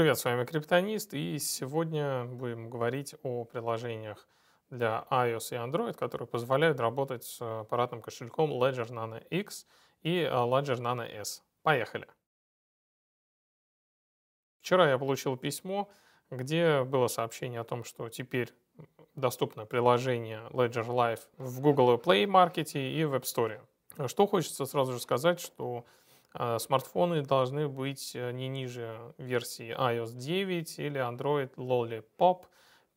Привет, с вами Криптонист, и сегодня будем говорить о приложениях для iOS и Android, которые позволяют работать с аппаратным кошельком Ledger Nano X и э, Ledger Nano S. Поехали! Вчера я получил письмо, где было сообщение о том, что теперь доступно приложение Ledger Live в Google Play Market и в App Store. Что хочется сразу же сказать, что смартфоны должны быть э, не ниже версии iOS 9 или Android Lollipop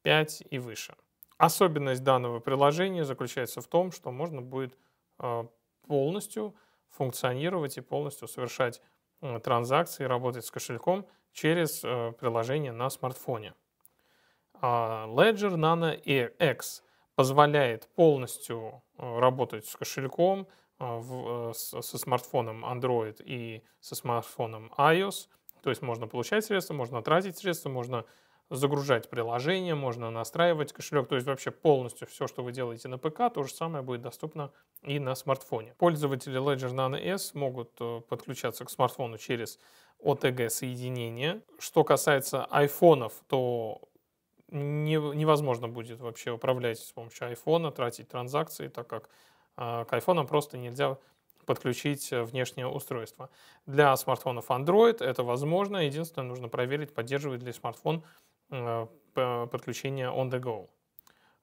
5 и выше. Особенность данного приложения заключается в том, что можно будет а, полностью функционировать и полностью совершать транзакции, работать с кошельком через э, приложение на смартфоне. А, Ledger Nano X позволяет полностью э, работать с кошельком, а, в, э, со смартфоном Android и со смартфоном iOS. То есть можно получать средства, можно тратить средства, можно загружать приложение, можно настраивать кошелек. То есть вообще полностью все, что вы делаете на ПК, то же самое будет доступно и на смартфоне. Пользователи Ledger Nano S могут э, подключаться к смартфону через OTG соединение. Что касается айфонов, то невозможно будет вообще управлять с помощью айфона, тратить транзакции, так как а, к iPhone просто нельзя подключить э, внешнее устройство. Для смартфонов Android это возможно. Единственное, нужно проверить, поддерживает ли смартфон э, подключение on the go.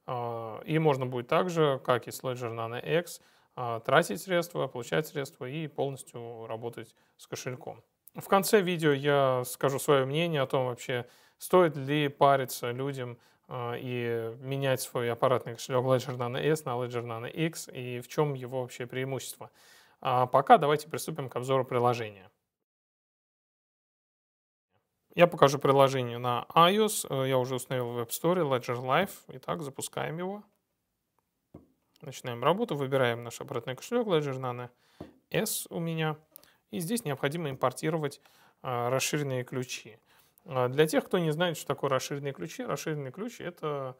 А, и можно будет также, как и с Ledger Nano X, а, тратить средства, получать средства и полностью работать с кошельком. В конце видео я скажу свое мнение о том вообще, стоит ли париться людям а, и менять свой аппаратный кошелек Ledger Nano S на Ledger Nano X и в чем его вообще преимущество. А пока давайте приступим к обзору приложения. Я покажу приложение на iOS. Э, я уже установил в App Store Ledger Live. Итак, запускаем его. Начинаем работу. Выбираем наш аппаратный кошелек Ledger Nano S у меня. И здесь необходимо импортировать а, расширенные ключи. А, для тех, кто не знает, что такое расширенные ключи, расширенный ключ — это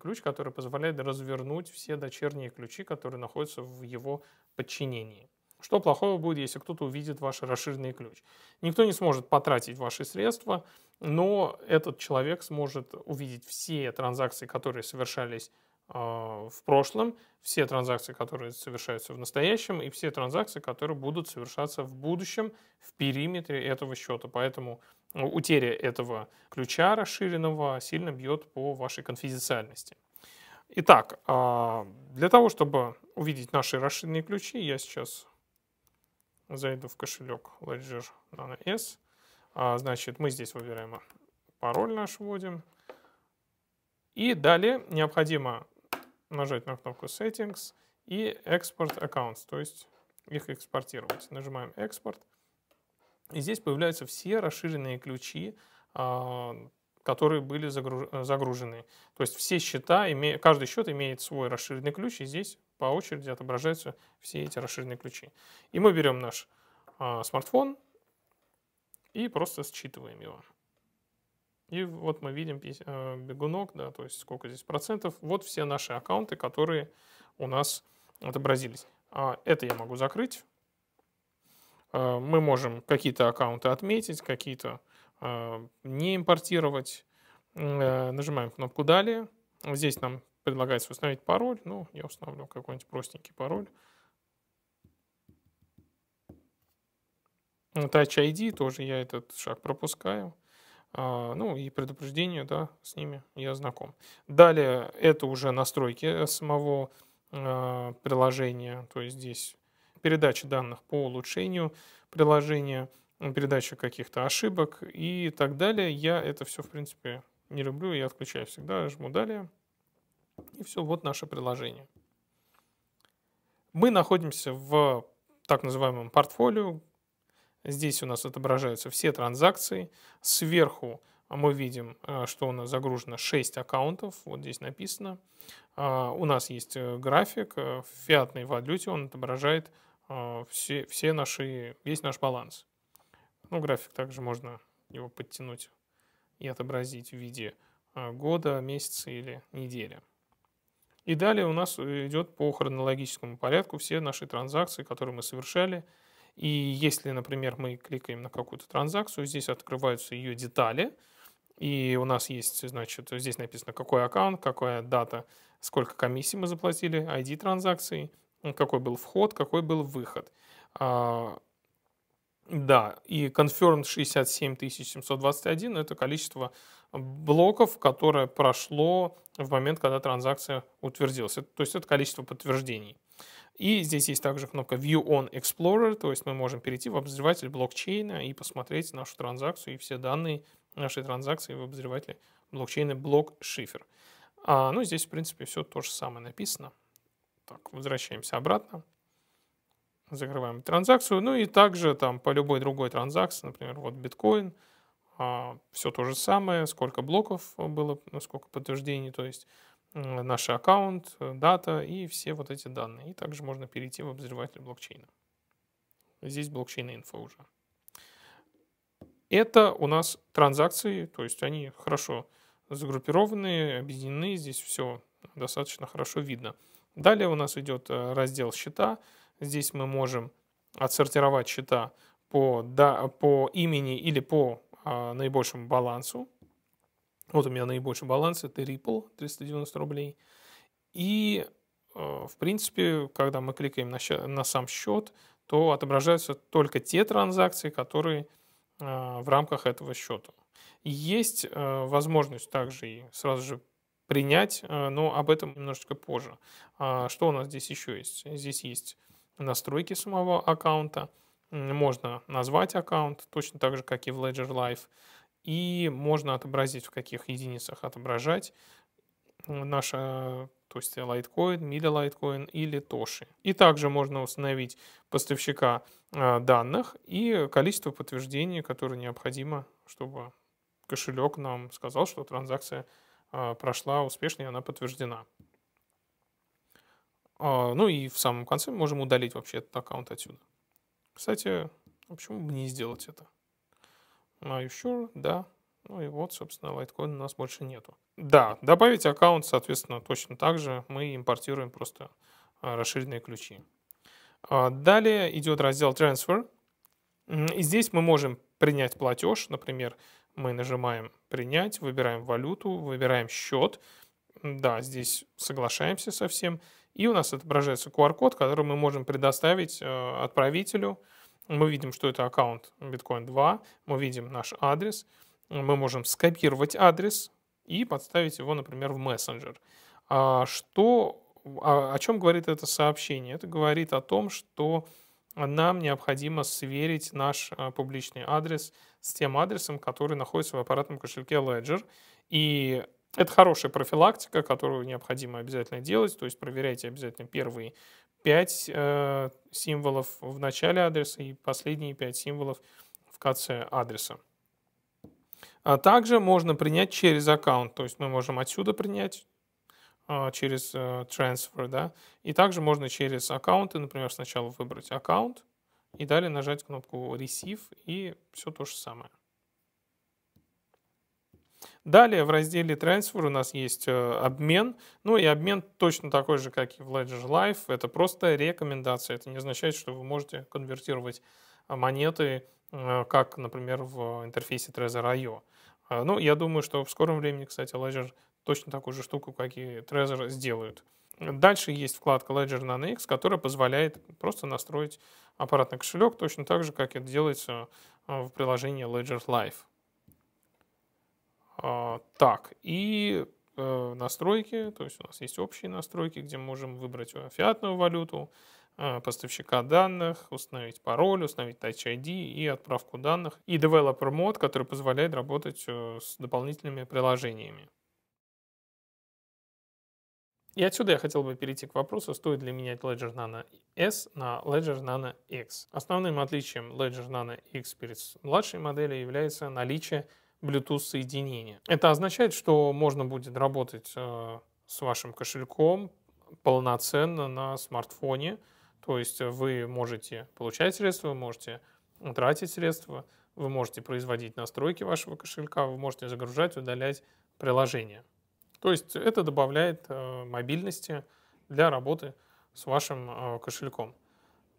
ключ, который позволяет развернуть все дочерние ключи, которые находятся в его подчинении. Что плохого будет, если кто-то увидит ваш расширенный ключ? Никто не сможет потратить ваши средства, но этот человек сможет увидеть все транзакции, которые совершались в прошлом, все транзакции, которые совершаются в настоящем, и все транзакции, которые будут совершаться в будущем в периметре этого счета. Поэтому ну, утеря этого ключа расширенного сильно бьет по вашей конфиденциальности. Итак, а, для того, чтобы увидеть наши расширенные ключи, я сейчас зайду в кошелек Ledger Nano S. А, значит, мы здесь выбираем пароль наш, вводим. И далее необходимо нажать на кнопку Settings и Export Accounts, то есть их экспортировать. Нажимаем Export. И здесь появляются все расширенные ключи, а, которые были загружены. То есть все счета, каждый счет имеет свой расширенный ключ, и здесь по очереди отображаются все эти расширенные ключи. И мы берем наш а, смартфон и просто считываем его. И вот мы видим э, бегунок, да, то есть сколько здесь процентов. Вот все наши аккаунты, которые у нас отобразились. А это я могу закрыть. Э, мы можем какие-то аккаунты отметить, какие-то э, не импортировать. Нажимаем кнопку «Далее». Здесь нам предлагается установить пароль. Ну, я установлю какой-нибудь простенький пароль. Touch ID, тоже я этот шаг пропускаю. А, ну и предупреждение, да, с ними я знаком. Далее это уже настройки самого а, приложения, то есть здесь передача данных по улучшению приложения, передача каких-то ошибок и так далее. Я это все, в принципе, не люблю, я отключаю всегда, жму «Далее». И все, вот наше приложение. Мы находимся в так называемом портфолио, Здесь у нас отображаются все транзакции. Сверху мы видим, э, что у нас загружено 6 аккаунтов. Вот здесь написано. А, у нас есть э, график. Э, в фиатной валюте он отображает все, все наши, весь наш баланс. Ну, график также можно его подтянуть и отобразить в виде года, месяца или недели. И далее у нас идет по хронологическому порядку все наши транзакции, которые мы совершали, И если, например, мы кликаем на какую-то транзакцию, здесь открываются ее детали, и у нас есть, значит, здесь написано, какой аккаунт, какая дата, сколько комиссий мы заплатили, ID транзакции, какой был вход, какой был выход. А, да, и confirmed 67721 – это количество блоков, которое прошло в момент, когда транзакция утвердилась. То есть это количество подтверждений. И здесь есть также кнопка View on Explorer, то есть мы можем перейти в обозреватель блокчейна и посмотреть нашу транзакцию и все данные нашей транзакции в обозревателе блокчейна блок шифер. А, ну, здесь, в принципе, все то же самое написано. Так, возвращаемся обратно. Закрываем транзакцию. Ну и также там по любой другой транзакции, например, вот биткоин, а, все то же самое, сколько блоков было, ну, сколько подтверждений, то есть наш аккаунт, дата и все вот эти данные. И также можно перейти в обозреватель блокчейна. Здесь блокчейн инфо уже. Это у нас транзакции, то есть они хорошо загруппированы, объединены, здесь все достаточно хорошо видно. Далее у нас идет э, раздел счета. Здесь мы можем отсортировать счета по, да, по имени или по а, наибольшему балансу. Вот у меня наибольший баланс, это Ripple, 390 рублей. И, э, в принципе, когда мы кликаем на, на сам счет, то отображаются только те транзакции, которые э, в рамках этого счета. Есть э, возможность также и сразу же принять, но об этом немножечко позже. А что у нас здесь еще есть? Здесь есть настройки самого аккаунта. Можно назвать аккаунт, точно так же, как и в Ledger Live и можно отобразить, в каких единицах отображать наша, то есть Litecoin, Mila Litecoin или Toshi. И также можно установить поставщика а, данных и количество подтверждений, которое необходимо, чтобы кошелек нам сказал, что транзакция а, прошла успешно и она подтверждена. А, ну и в самом конце мы можем удалить вообще этот аккаунт отсюда. Кстати, почему бы не сделать это? Are you sure? Да. Ну и вот, собственно, лайткоина у нас больше нету. Да, добавить аккаунт, соответственно, точно так же мы импортируем просто а, расширенные ключи. А, далее идет раздел Transfer. И здесь мы можем принять платеж. Например, мы нажимаем «Принять», выбираем валюту, выбираем счет. Да, здесь соглашаемся со всем. И у нас отображается QR-код, который мы можем предоставить а, отправителю – мы видим, что это аккаунт Bitcoin 2, мы видим наш адрес, мы можем скопировать адрес и подставить его, например, в мессенджер. А что, о, о чем говорит это сообщение? Это говорит о том, что нам необходимо сверить наш а, публичный адрес с тем адресом, который находится в аппаратном кошельке Ledger. И это хорошая профилактика, которую необходимо обязательно делать. То есть проверяйте обязательно первые 5 э, символов в начале адреса и последние 5 символов в конце адреса. А также можно принять через аккаунт, то есть мы можем отсюда принять э, через э, transfer, да, и также можно через аккаунты, например, сначала выбрать аккаунт и далее нажать кнопку receive и все то же самое. Далее в разделе Transfer у нас есть э, обмен. Ну и обмен точно такой же, как и в Ledger Live. Это просто рекомендация. Это не означает, что вы можете конвертировать э, монеты, э, как, например, в интерфейсе Trezor.io. Ну, я думаю, что в скором времени, кстати, Ledger точно такую же штуку, как и Trezor, сделают. Дальше есть вкладка Ledger NanoX, которая позволяет просто настроить аппаратный кошелек точно так же, как это делается в приложении Ledger Live. А, так, и э, настройки, то есть у нас есть общие настройки, где мы можем выбрать фиатную валюту, э, поставщика данных, установить пароль, установить Touch ID и отправку данных, и Developer Mode, который позволяет работать э, с дополнительными приложениями. И отсюда я хотел бы перейти к вопросу, стоит ли менять Ledger Nano S на Ledger Nano X. Основным отличием Ledger Nano X перед младшей моделью является наличие Bluetooth соединение. Это означает, что можно будет работать э, с вашим кошельком полноценно на смартфоне. То есть вы можете получать средства, вы можете тратить средства, вы можете производить настройки вашего кошелька, вы можете загружать, удалять приложения. То есть это добавляет э, мобильности для работы с вашим э, кошельком.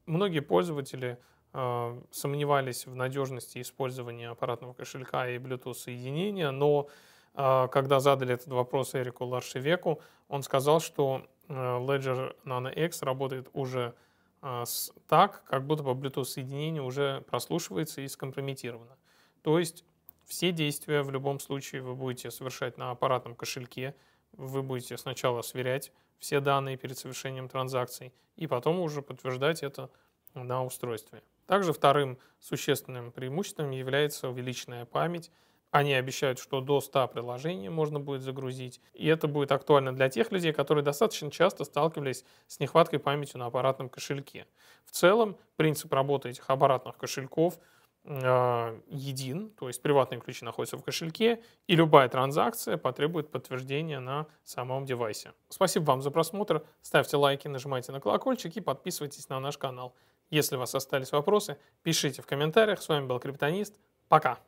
Многие пользователи э, сомневались в надежности использования аппаратного кошелька и Bluetooth соединения, но э, когда задали этот вопрос Эрику Ларшевеку, он сказал, что э, Ledger Nano X работает уже с, так, как будто по Bluetooth соединению уже прослушивается и скомпрометировано. То есть все действия в любом случае вы будете совершать на аппаратном кошельке, вы будете сначала сверять все данные перед совершением транзакций и потом уже подтверждать это на устройстве. Также вторым существенным преимуществом является увеличенная память. Они обещают, что до 100 приложений можно будет загрузить. И это будет актуально для тех людей, которые достаточно часто сталкивались с нехваткой памяти на аппаратном кошельке. В целом, принцип работы этих аппаратных кошельков – э, един, то есть приватные ключи находятся в кошельке, и любая транзакция потребует подтверждения на самом девайсе. Спасибо вам за просмотр, ставьте лайки, нажимайте на колокольчик и подписывайтесь на наш канал. Если у вас остались вопросы, пишите в комментариях. С вами был Криптонист. Пока!